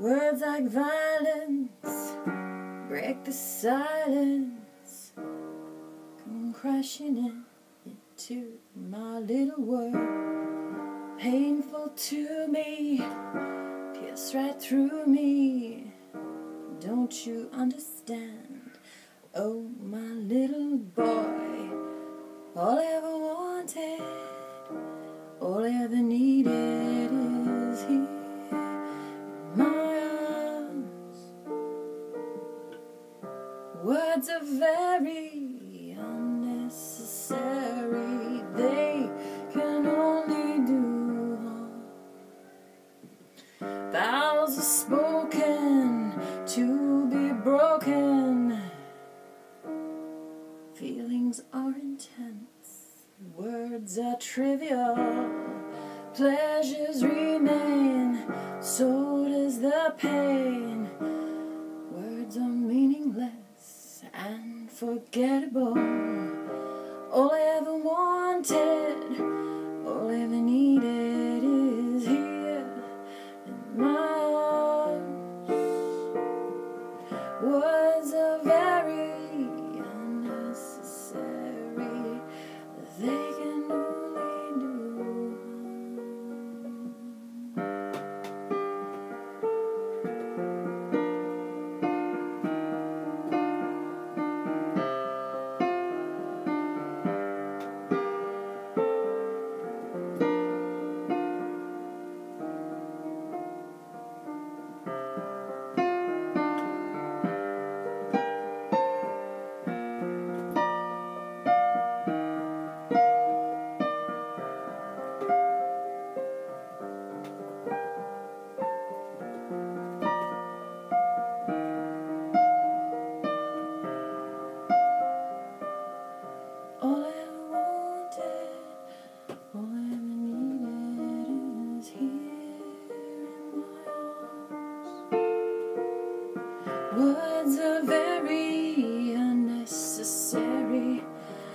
Words like violence break the silence, come crashing in into my little world. Painful to me, pierce right through me. Don't you understand? Oh, my little boy, Words are very unnecessary, they can only do harm. Vows are spoken to be broken. Feelings are intense, words are trivial, pleasures remain, so does the pain. Words are meaningless and forgettable. All I ever wanted, all I ever needed is here in my arms. Words Words are very unnecessary,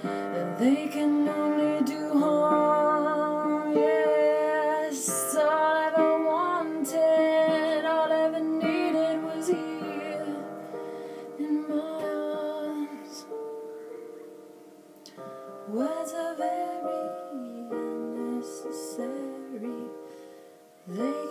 and they can only do harm. Yes, all I ever wanted, all I ever needed was here in my arms. Words are very unnecessary. They